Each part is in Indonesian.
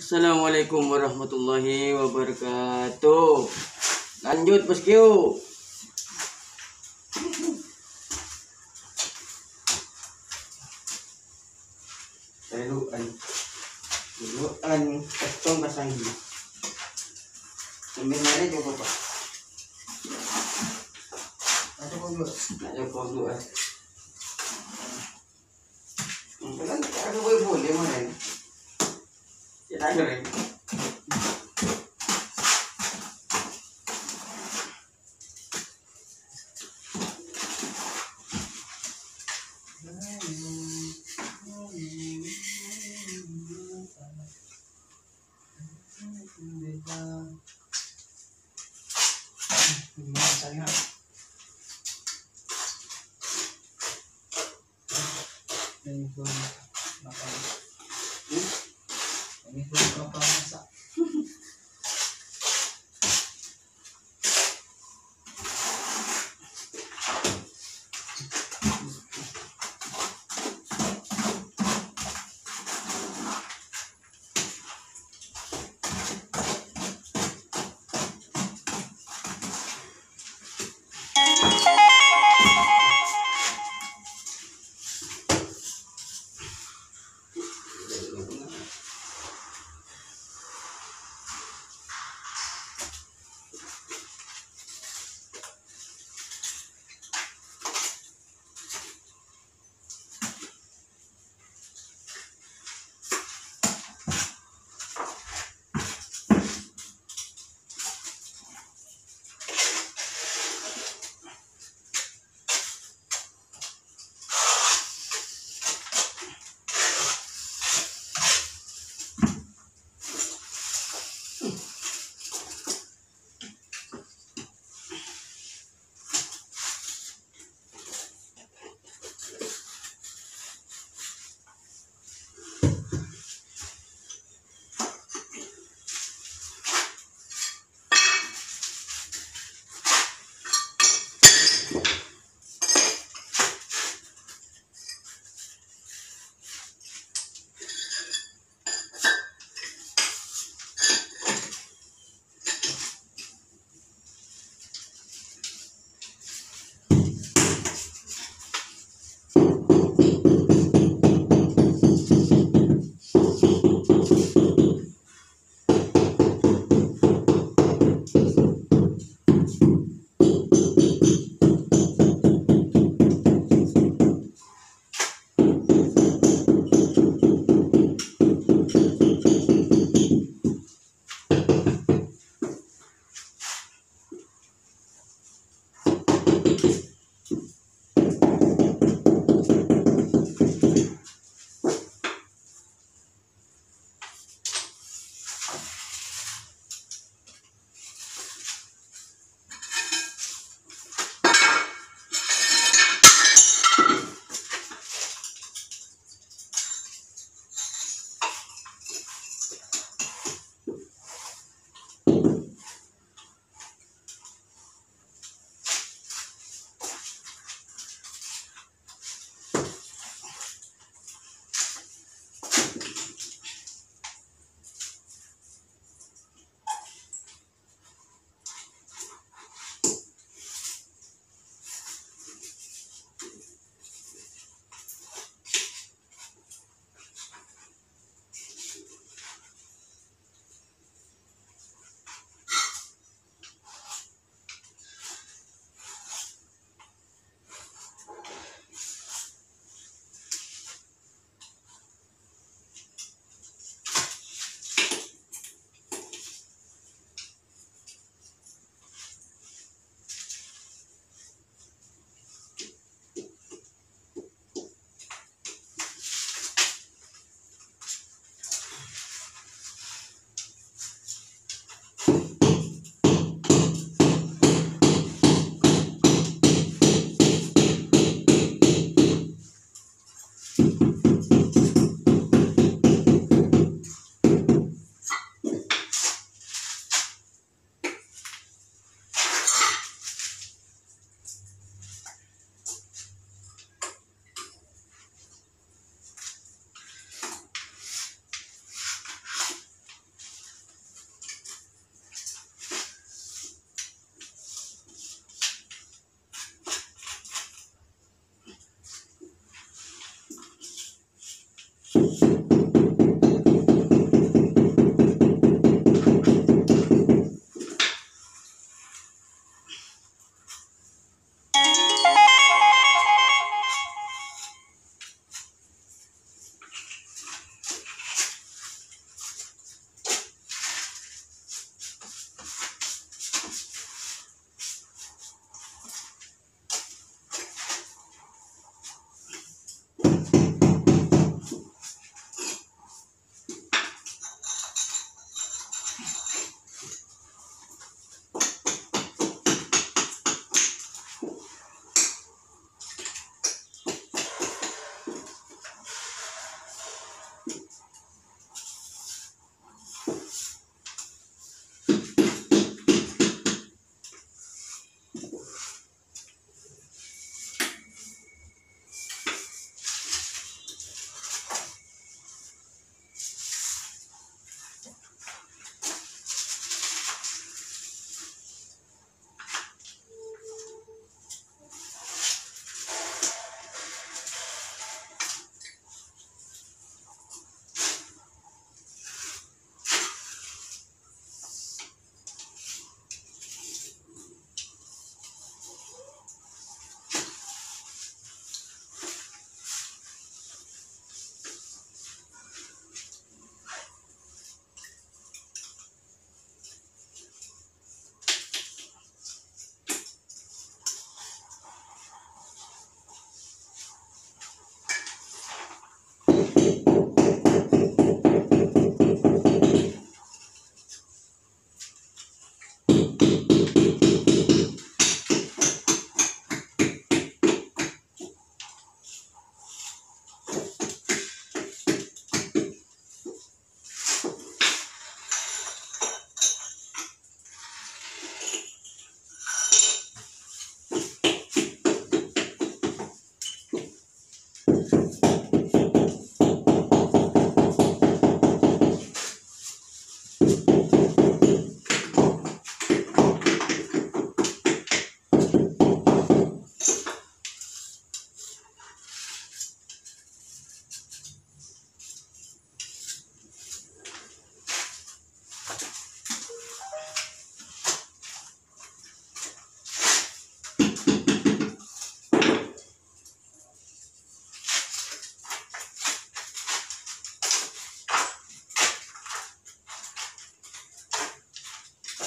Assalamualaikum warahmatullahi wabarakatuh. Lanjut bosku. Laluan. Laluan. Kacong kasanggi. Mana coba pak? Ada dua. Ada dua. Kan ada boleh boleh mana? Ya tak ada. Gimana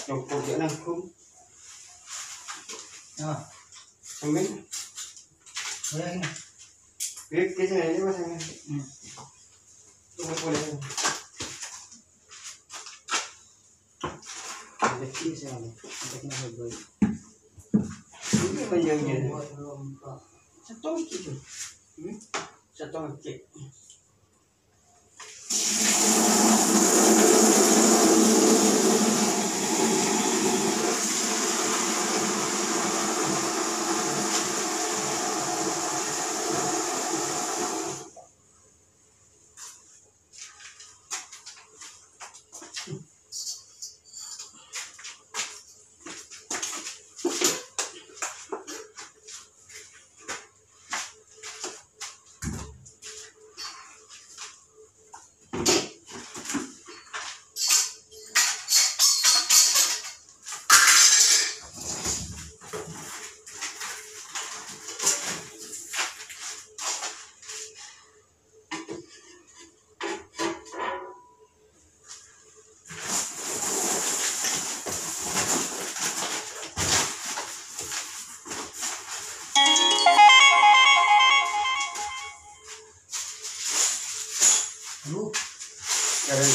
chụp cục dễ năng không à thằng biết đây biết cái này đấy mà thằng ừ. tôi không có đấy để chia sẻ này để nó hợp với đúng bây giờ nhìn. sẽ tốt chứ sao tốt chứ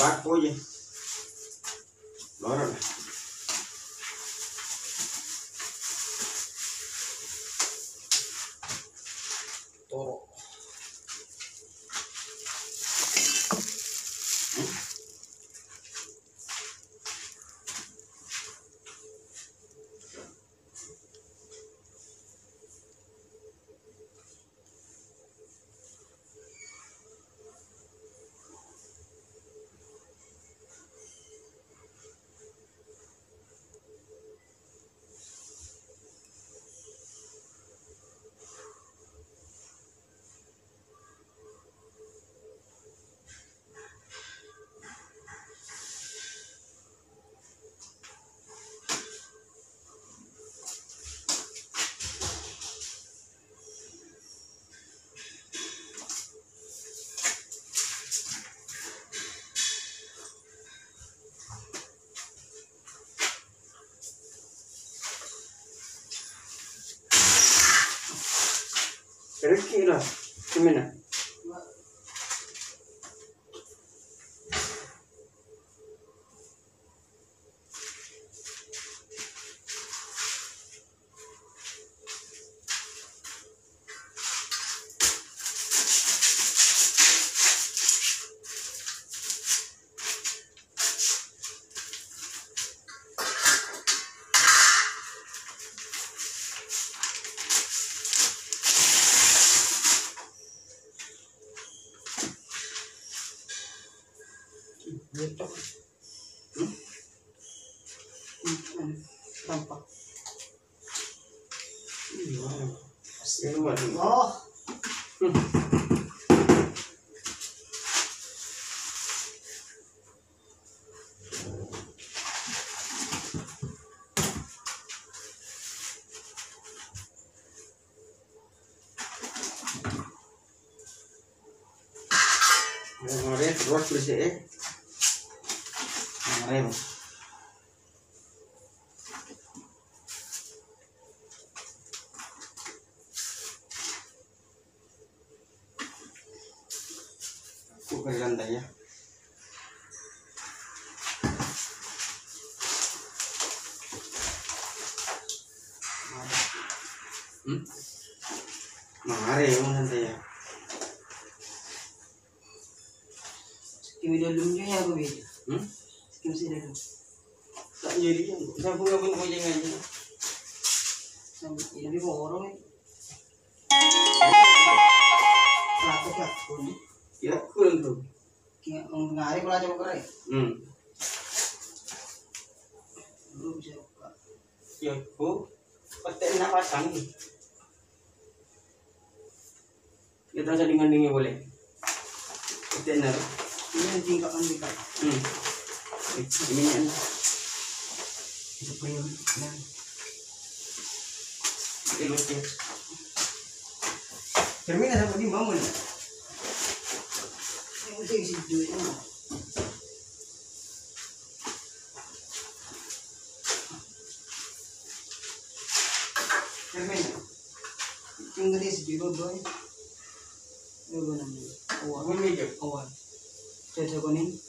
saco, oye. 耳机了，怎么了？Yun naman. Oh! maar ver, wat lantai ya. Hmm? Mari, mau lantai ya. Kim dulu niya ya gue. Hmm? Kim sila dulu. Tak jadi kan. Sabu nga pun ko jangan aja. Sabi, ilabi ko orang eh. Plato ka. Kuni. Ya kurang tu. Kaya ang ngari lang siya magkaray. Hmm. Belum siya ka. Ya ko. Pati nak pasang ni. Kita sa dengan dingin boleh. Pati na. Ini yung tingkap ang tingkap. Hmm. Ini ni. Ito pa yun. Yan. Ilot ya. Termina sa pagi bangun. Yung 这个是几多呀？这个呢？这个这是几多块？六个六，好啊。六个六，好啊。再再看呢？